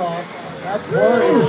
off. That's worried.